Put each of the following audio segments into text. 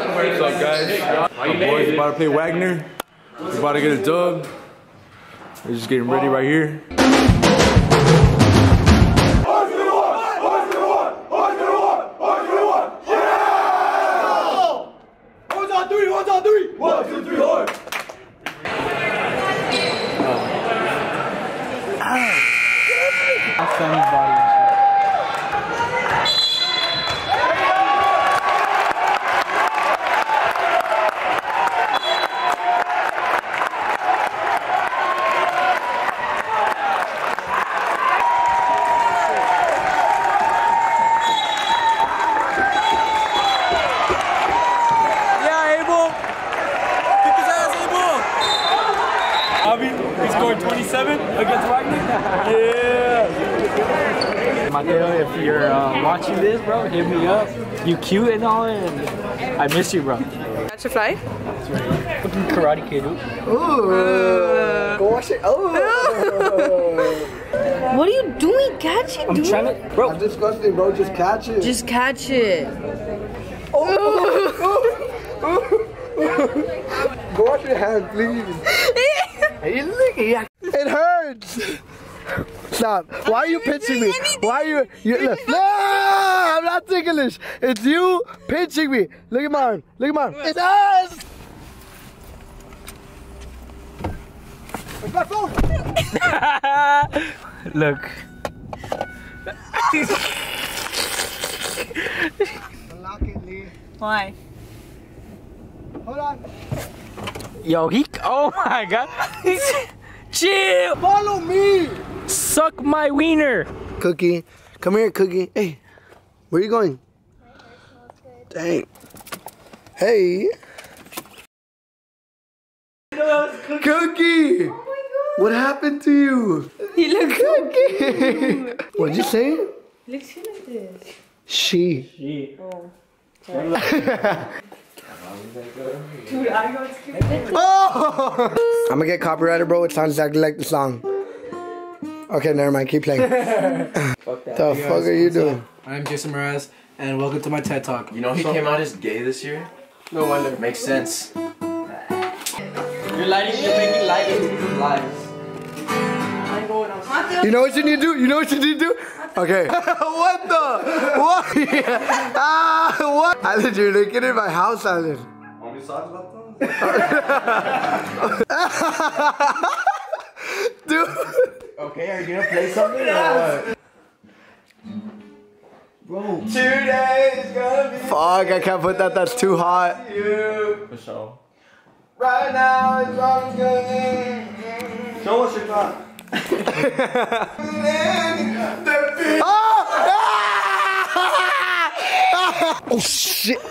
What's up, guys? My boys about to play Wagner. We're about to get a dub. We're just getting ready right here. Yeah, 27 against Wagner. Yeah. Mateo, if you're uh, watching this, bro, hit me up. You cute and all, and I miss you, bro. Catch a fly? Fucking karate kid, dude. What are you doing? Catch it, I'm dude. trying to, bro. disgusting, bro. Just catch it. Just catch it. Go wash your hands, please. it hurts. Stop. Why are you pinching me? Why are you? you look, no, I'm not ticklish. It's you pinching me. Look at mine. Look at mine. It hurts. Where's my phone? Look. Unlock it, Lee. Why? Hold on. Yo, he, oh my god. Chill. Follow me. Suck my wiener. Cookie, come here, Cookie. Hey, where are you going? Dang. Hey. Cookie. What happened to you? He looks so Cookie. What'd you say? Looks good like this. She. Oh. Dude, I go Oh! I'm gonna get copyrighted, bro. It sounds exactly like the song. Okay, never mind. Keep playing. What the fuck are you doing? I'm Jason Mraz, and welcome to my TED Talk. You know he came out as gay this year? No wonder. Makes sense. You're lighting, you're making light into these lives. You know what you need to do? You know what you need to do? Okay. what the? What? ah, what? Alan, you're looking in my house, Alan. Dude. Okay, are you gonna play something or what? Today is gonna be Fuck, I can't put that. That's too hot. You. For sure. Right now, it's all good. Show us your thought. Ah! Oh shit.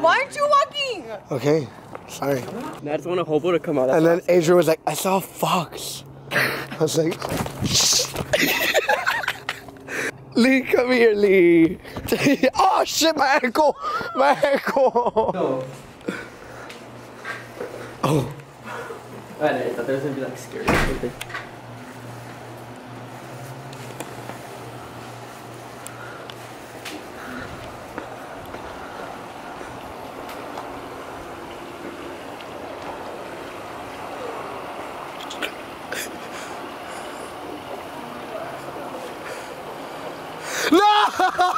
Why aren't you walking? Okay, sorry. I just want a hobo to come out. And then Adrian was like, I saw a fox. I was like, Lee, come here, Lee. oh shit, my ankle, my ankle. Oh, I thought there was gonna be like scary or something. no!